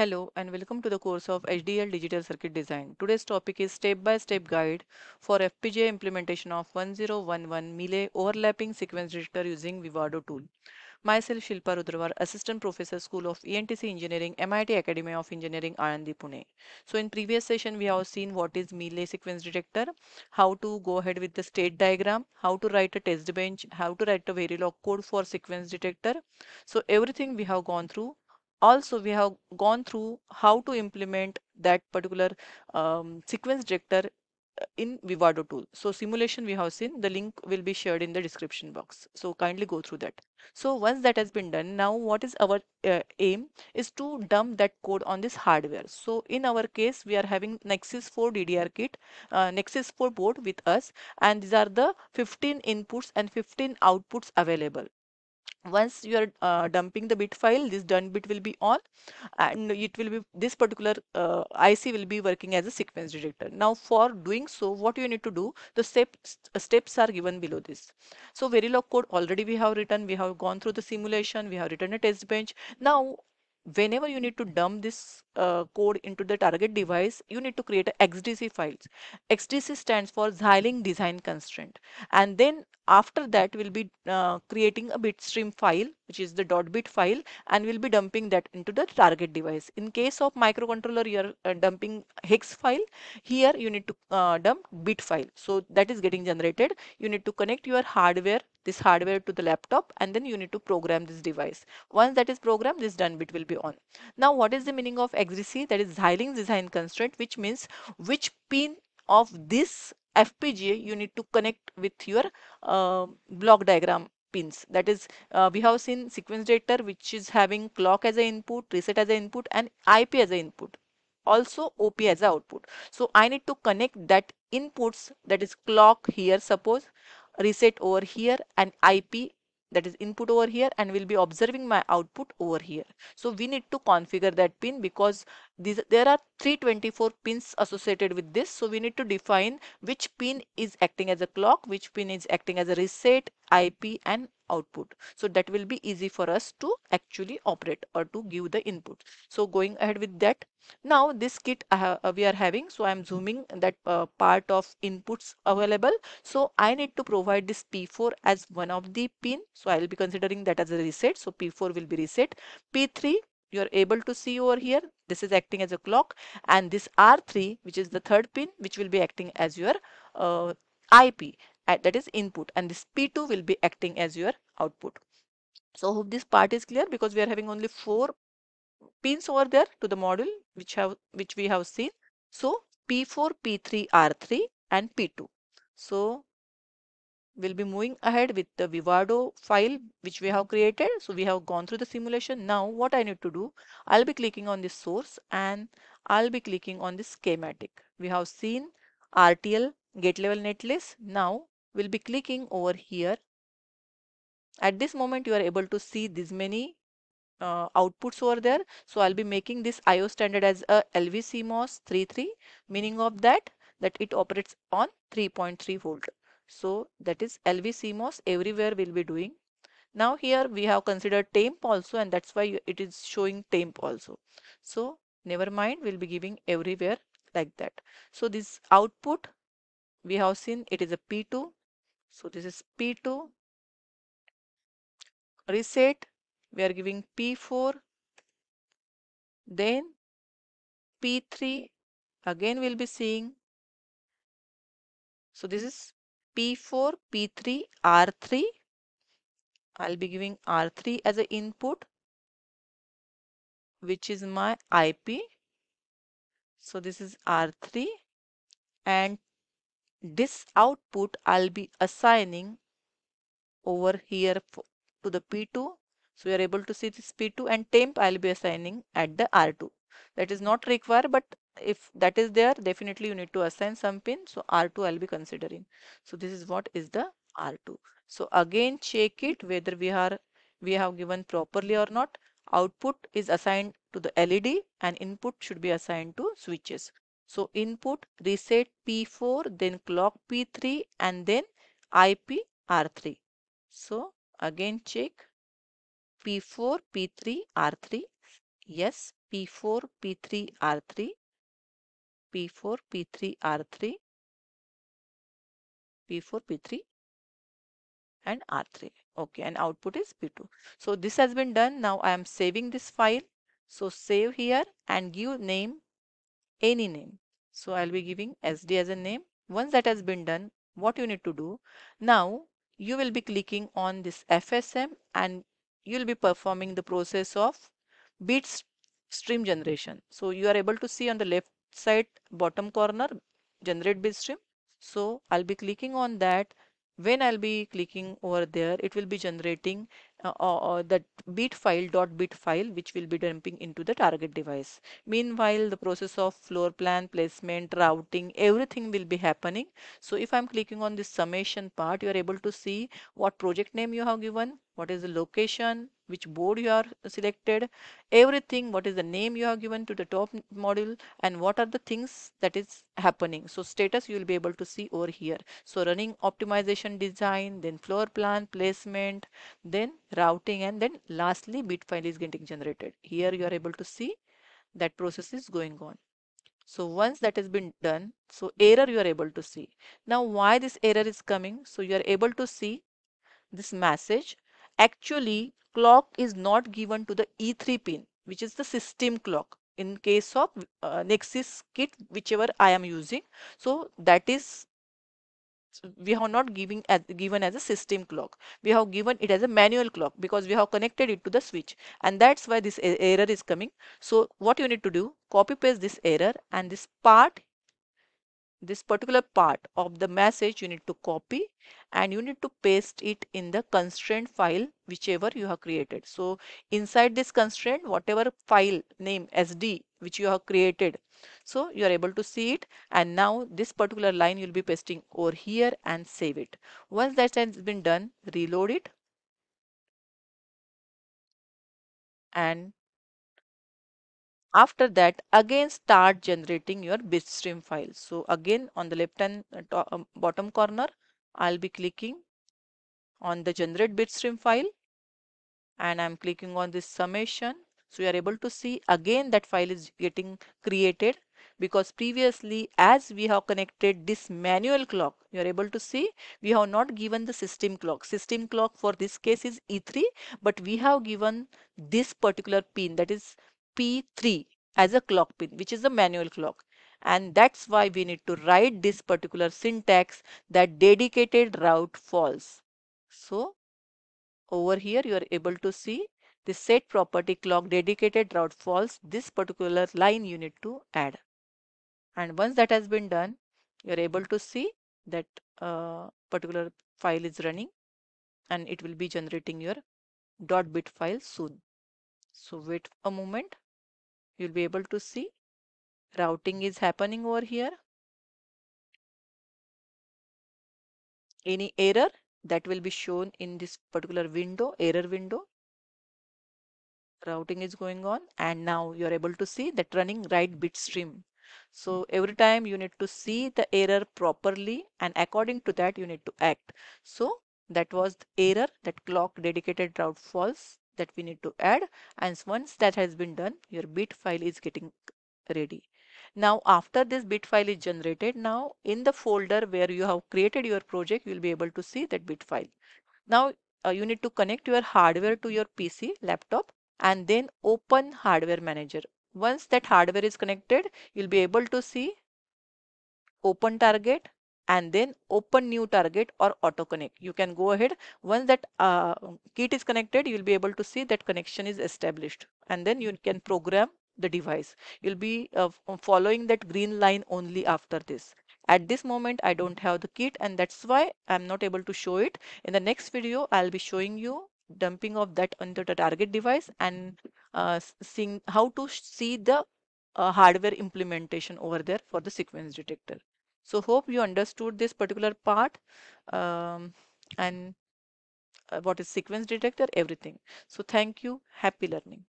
Hello and welcome to the course of HDL Digital Circuit Design. Today's topic is step-by-step guide for FPGA implementation of 1011 Mealy overlapping sequence detector using Vivado tool. Myself Shilpa Rudrawar, Assistant Professor School of ENTC Engineering, MIT Academy of Engineering, Alandi, Pune. So in previous session, we have seen what is Mealy sequence detector, how to go ahead with the state diagram, how to write a test bench, how to write a Verilog code for sequence detector. So everything we have gone through also we have gone through how to implement that particular um, sequence detector uh, in Vivado tool. So simulation we have seen, the link will be shared in the description box. So kindly go through that. So once that has been done, now what is our uh, aim is to dump that code on this hardware. So in our case, we are having Nexys 4 DDR kit, uh, Nexys 4 board with us, and these are the 15 inputs and 15 outputs available once you are uh, dumping the bit file this done bit will be on and it will be this particular uh, IC will be working as a sequence detector. Now for doing so what you need to do the steps steps are given below this. So Verilog code already we have written we have gone through the simulation we have written a test bench. Now whenever you need to dump this uh, code into the target device, you need to create a XDC files. XDC stands for Xilinx Design Constraint. And then after that, we'll be uh, creating a bitstream file, which is the dot bit file, and we'll be dumping that into the target device. In case of microcontroller, you're uh, dumping hex file. Here, you need to uh, dump bit file. So that is getting generated. You need to connect your hardware this hardware to the laptop and then you need to program this device. Once that is programmed, this done bit will be on. Now, what is the meaning of XDC? That is Xilinx design constraint, which means which pin of this FPGA you need to connect with your uh, block diagram pins that is uh, we have seen sequence detector which is having clock as an input reset as an input and ip as an input also op as an output so i need to connect that inputs that is clock here suppose reset over here and IP that is input over here and will be observing my output over here. So we need to configure that pin because these, there are 324 pins associated with this. So we need to define which pin is acting as a clock, which pin is acting as a reset, IP and output. So that will be easy for us to actually operate or to give the input. So going ahead with that. Now this kit uh, we are having. So I'm zooming that uh, part of inputs available. So I need to provide this P4 as one of the pin. So I'll be considering that as a reset. So P4 will be reset. P3 you're able to see over here this is acting as a clock and this R3 which is the third pin which will be acting as your uh, IP that is input and this P2 will be acting as your output. So hope this part is clear because we are having only four pins over there to the module which have which we have seen. So P4, P3, R3 and P2. So we'll be moving ahead with the Vivado file which we have created. So we have gone through the simulation. Now what I need to do, I'll be clicking on this source and I'll be clicking on this schematic. We have seen RTL gate level netlist. Now we'll be clicking over here. At this moment, you are able to see this many uh, outputs over there. So I'll be making this IO standard as a LVCMOS 33, meaning of that, that it operates on 3.3 volt. So that is LV CMOS everywhere we'll be doing. Now here we have considered temp also and that's why it is showing temp also. So never mind, we'll be giving everywhere like that. So this output we have seen it is a P2 so this is P2. Reset, we are giving P4. Then P3, again we'll be seeing. So this is P4, P3, R3. I'll be giving R3 as an input, which is my IP. So this is R3 and this output I'll be assigning over here to the P2. So we are able to see this P2 and temp I'll be assigning at the R2. That is not required, but if that is there, definitely you need to assign some pin. So R2 I'll be considering. So this is what is the R2. So again check it whether we are we have given properly or not. Output is assigned to the LED and input should be assigned to switches. So input reset P4, then clock P3 and then IP R3. So again check P4, P3, R3. Yes, P4, P3, R3, P4, P3, R3, P4, P3 and R3. Okay, and output is P2. So this has been done. Now I am saving this file. So save here and give name any name. So I'll be giving SD as a name. Once that has been done, what you need to do now you will be clicking on this FSM and you'll be performing the process of bit stream generation. So you are able to see on the left side bottom corner generate bit stream. So I'll be clicking on that when I'll be clicking over there, it will be generating uh, uh, uh, that bit file dot bit file which will be dumping into the target device. Meanwhile, the process of floor plan placement, routing, everything will be happening. So if I'm clicking on this summation part, you are able to see what project name you have given, what is the location, which board you are selected, everything, what is the name you have given to the top module and what are the things that is happening. So status you will be able to see over here. So running optimization design, then floor plan placement, then routing and then lastly bit file is getting generated. Here you are able to see that process is going on. So once that has been done, so error you are able to see. Now why this error is coming? So you are able to see this message. Actually clock is not given to the E3 pin, which is the system clock in case of uh, Nexys kit, whichever I am using. So that is we have not giving as given as a system clock we have given it as a manual clock because we have connected it to the switch and that's why this error is coming so what you need to do copy paste this error and this part this particular part of the message you need to copy and you need to paste it in the constraint file whichever you have created. So inside this constraint whatever file name sd which you have created so you are able to see it and now this particular line you'll be pasting over here and save it. Once that has been done reload it and after that again start generating your bitstream file. So again on the left hand uh, um, bottom corner i'll be clicking on the generate bitstream file and i'm clicking on this summation. So you are able to see again that file is getting created because previously as we have connected this manual clock you are able to see we have not given the system clock. System clock for this case is e3 but we have given this particular pin that is P3 as a clock pin, which is a manual clock. And that's why we need to write this particular syntax that dedicated route false. So over here you are able to see the set property clock dedicated route false. This particular line you need to add. And once that has been done, you are able to see that uh, particular file is running and it will be generating your dot bit file soon. So wait a moment. You'll be able to see routing is happening over here. Any error that will be shown in this particular window, error window. Routing is going on and now you're able to see that running write bit stream. So every time you need to see the error properly and according to that you need to act. So that was the error that clock dedicated route false that we need to add. And once that has been done your bit file is getting ready. Now after this bit file is generated now in the folder where you have created your project you will be able to see that bit file. Now uh, you need to connect your hardware to your pc laptop and then open hardware manager. Once that hardware is connected you'll be able to see open target and then open new target or auto connect you can go ahead. Once that uh, kit is connected you'll be able to see that connection is established. And then you can program the device. You'll be uh, following that green line only after this. At this moment i don't have the kit and that's why i'm not able to show it. In the next video i'll be showing you dumping of that onto the target device and uh, seeing how to see the uh, hardware implementation over there for the sequence detector so hope you understood this particular part um, and uh, what is sequence detector, everything. So thank you. Happy learning.